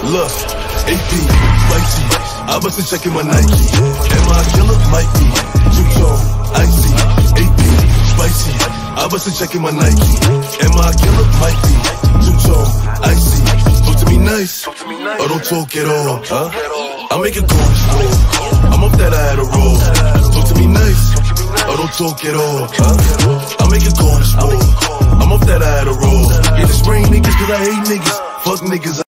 Lust, AP, spicy. I wasn't checking my Nike. Am I a killer? Might be. Two tone, icy. AP, spicy. I wasn't checking my Nike. Am I a killer? Might be. Two tone, icy. Talk to me nice. Or oh, don't talk at all. Huh? I make a cold slow. I'm up that I had a roll. Talk to me nice. Or don't talk at all. Huh? I make a cold slow. I'm up that I had a roll. Yeah, the spring niggas cause I hate niggas. Fuck niggas.